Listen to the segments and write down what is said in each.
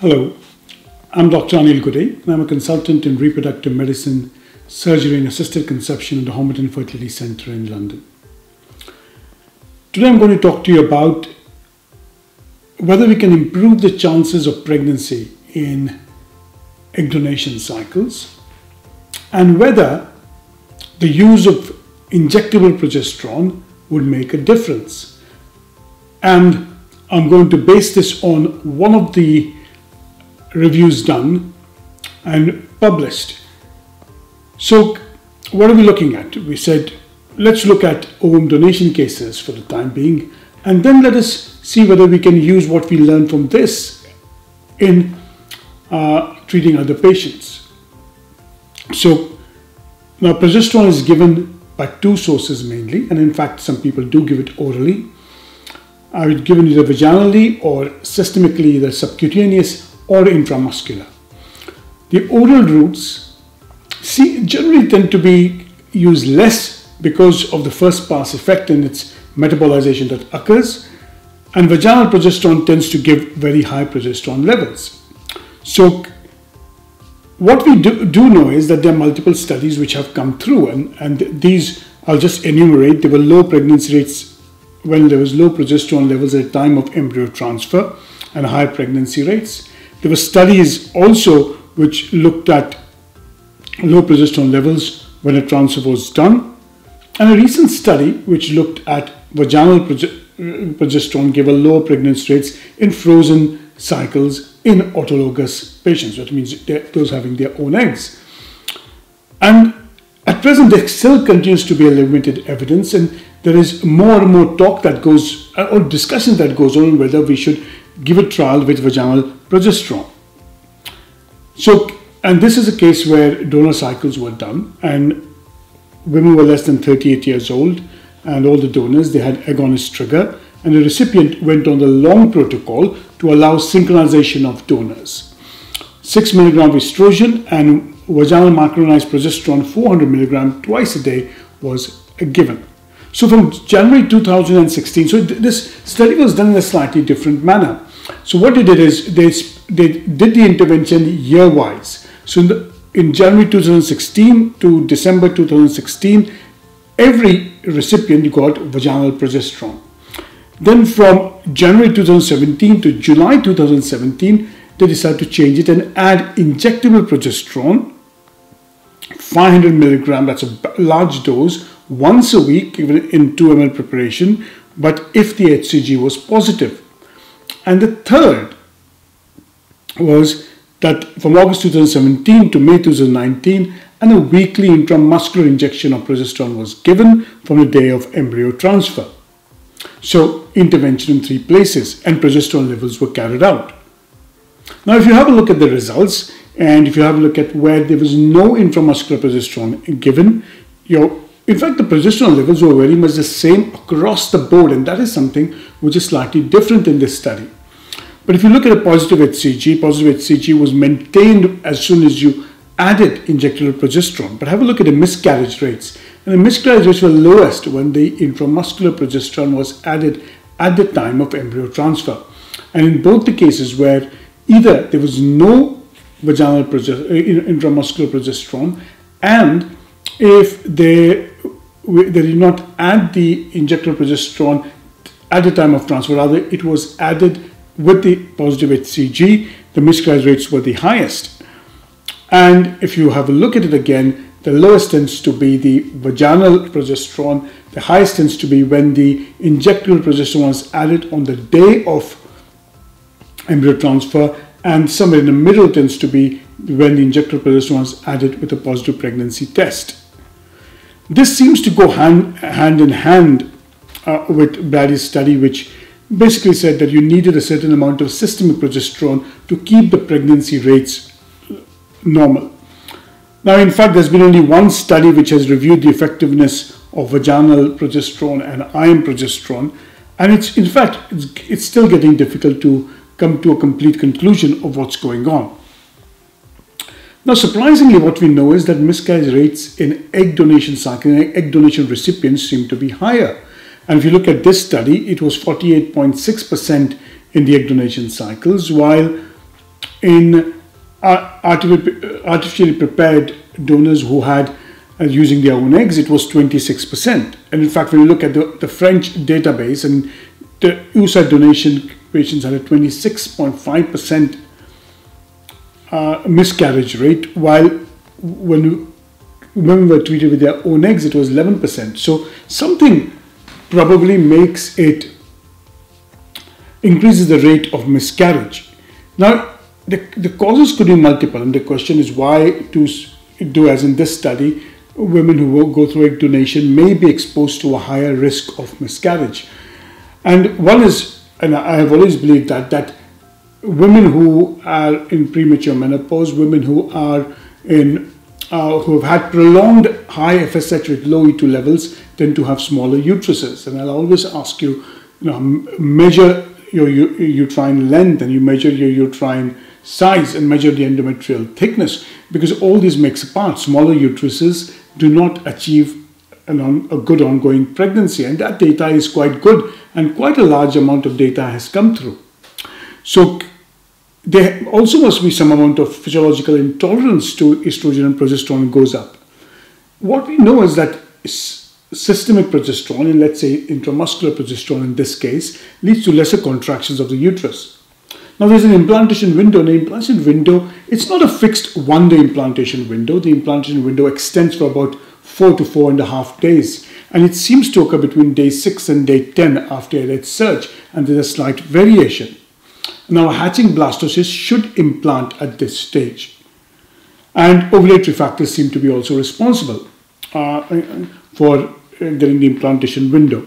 Hello, I'm Dr. Anil Gudi, and I'm a consultant in reproductive medicine, surgery, and assisted conception at the Homerton Fertility Centre in London. Today, I'm going to talk to you about whether we can improve the chances of pregnancy in egg donation cycles and whether the use of injectable progesterone would make a difference. And I'm going to base this on one of the reviews done and published. So, what are we looking at? We said, let's look at ovum donation cases for the time being, and then let us see whether we can use what we learned from this in uh, treating other patients. So, now progesterone is given by two sources mainly, and in fact, some people do give it orally. I would given either vaginally or systemically, either subcutaneous or intramuscular. The oral routes see, generally tend to be used less because of the first pass effect and its metabolization that occurs, and vaginal progesterone tends to give very high progesterone levels. So, what we do, do know is that there are multiple studies which have come through, and, and these I'll just enumerate. There were low pregnancy rates when there was low progesterone levels at the time of embryo transfer and high pregnancy rates. There were studies also which looked at low progesterone levels when a transfer was done. And a recent study which looked at vaginal progesterone gave a lower pregnancy rates in frozen cycles in autologous patients, which means those having their own eggs. And at present, there still continues to be a limited evidence, and there is more and more talk that goes, or discussion that goes on whether we should give a trial with vaginal progesterone. So, and this is a case where donor cycles were done, and women were less than 38 years old, and all the donors they had agonist trigger, and the recipient went on the long protocol to allow synchronization of donors. 6 milligram estrogen and vaginal micronized progesterone 400 milligram twice a day was given. So from January 2016, so this study was done in a slightly different manner. So what they did is they, they did the intervention year-wise. So in, the, in January 2016 to December 2016, every recipient got vaginal progesterone. Then from January 2017 to July 2017, they decided to change it and add injectable progesterone, 500 milligram, that's a large dose, once a week even in 2 ml preparation, but if the HCG was positive. And the third was that from August 2017 to May 2019, and a weekly intramuscular injection of progesterone was given from the day of embryo transfer. So, intervention in three places, and progesterone levels were carried out. Now, if you have a look at the results, and if you have a look at where there was no intramuscular progesterone given, your in fact, the progesterone levels were very much the same across the board, and that is something which is slightly different in this study. But if you look at a positive HCG, positive HCG was maintained as soon as you added injectable progesterone. But have a look at the miscarriage rates. And the miscarriage rates were lowest when the intramuscular progesterone was added at the time of embryo transfer. And in both the cases where either there was no vaginal progest- uh, intramuscular progesterone and if they, they did not add the injectable progesterone at the time of transfer, rather it was added with the positive HCG, the miscarriage rates were the highest. And if you have a look at it again, the lowest tends to be the vaginal progesterone, the highest tends to be when the injectable progesterone is added on the day of embryo transfer, and somewhere in the middle tends to be when the injectable progesterone is added with a positive pregnancy test. This seems to go hand, hand in hand uh, with Brady's study, which basically said that you needed a certain amount of systemic progesterone to keep the pregnancy rates normal. Now, in fact, there's been only one study which has reviewed the effectiveness of vaginal progesterone and IM progesterone, and it's in fact it's, it's still getting difficult to come to a complete conclusion of what's going on. Now, surprisingly, what we know is that miscarriage rates in egg donation cycle, egg donation recipients seem to be higher. And if you look at this study, it was 48.6% in the egg donation cycles, while in uh, artificially prepared donors who had uh, using their own eggs, it was 26%. And in fact, when you look at the, the French database and the oocyte donation patients had a 26.5% uh, miscarriage rate, while when women were treated with their own eggs, it was 11%. So something probably makes it increases the rate of miscarriage. Now, the, the causes could be multiple, and the question is why to do as in this study, women who go through egg donation may be exposed to a higher risk of miscarriage. And one is, and I have always believed that, that women who are in premature menopause, women who are in uh, who have had prolonged high FSH with low E2 levels tend to have smaller uteruses. And I'll always ask you, you know, measure your uterine length and you measure your uterine size and measure the endometrial thickness because all these makes a part. Smaller uteruses do not achieve on, a good ongoing pregnancy and that data is quite good and quite a large amount of data has come through. So there also must be some amount of physiological intolerance to estrogen and progesterone goes up. What we know is that systemic progesterone, and let's say intramuscular progesterone in this case, leads to lesser contractions of the uterus. Now there's an implantation window. An implantation window, it's not a fixed one-day implantation window. The implantation window extends for about four to four and a half days. And it seems to occur between day six and day 10 after a surge, and there's a slight variation. Now, hatching blastocysts should implant at this stage. And ovulatory factors seem to be also responsible uh, for during the implantation window.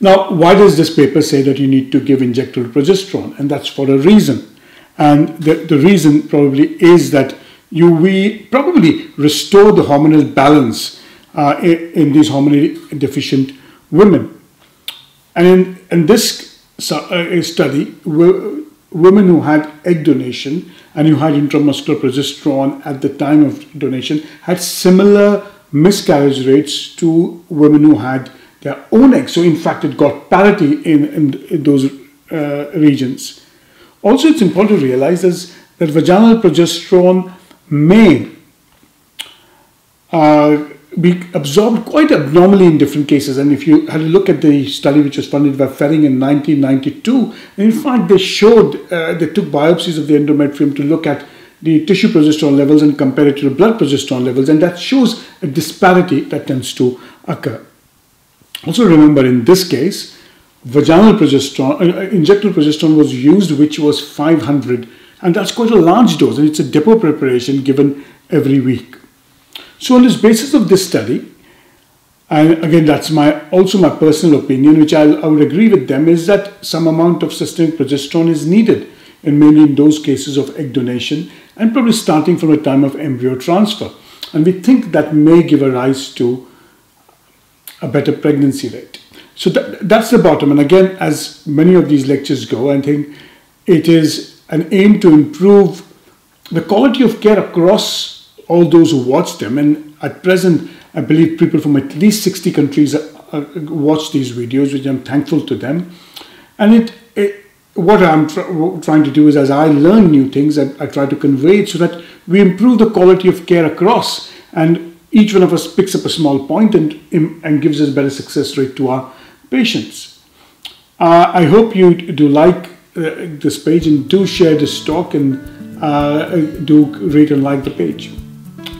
Now, why does this paper say that you need to give injectable progesterone? And that's for a reason. And the, the reason probably is that you we probably restore the hormonal balance uh, in, in, these hormonally deficient women. And in, in this study, women who had egg donation and who had intramuscular progesterone at the time of donation had similar miscarriage rates to women who had their own eggs. So, in fact, it got parity in, in, in those uh, regions. Also, it's important to realize is that vaginal progesterone may uh, be absorbed quite abnormally in different cases. And if you had a look at the study which was funded by Ferring in 1992, in fact, they showed, uh, they took biopsies of the endometrium to look at the tissue progesterone levels and compare it to the blood progesterone levels, and that shows a disparity that tends to occur. Also remember in this case, vaginal progesterone, uh, uh, injectable progesterone was used, which was 500, and that's quite a large dose, and it's a depot preparation given every week. So on this basis of this study, and again that's my also my personal opinion, which i I would agree with them, is that some amount of systemic progesterone is needed, and mainly in those cases of egg donation, and probably starting from the time of embryo transfer. And we think that may give a rise to a better pregnancy rate. So that, that's the bottom. And again, as many of these lectures go, I think it is an aim to improve the quality of care across all those who watch them. And at present, I believe people from at least 60 countries watch these videos, which I'm thankful to them. And it, it what I'm tr trying to do is, as I learn new things, I, I try to convey it so that we improve the quality of care across. And each one of us picks up a small point and, and gives us better success rate to our patients. Uh, I hope you do like uh, this page and do share this talk and uh, do rate and like the page.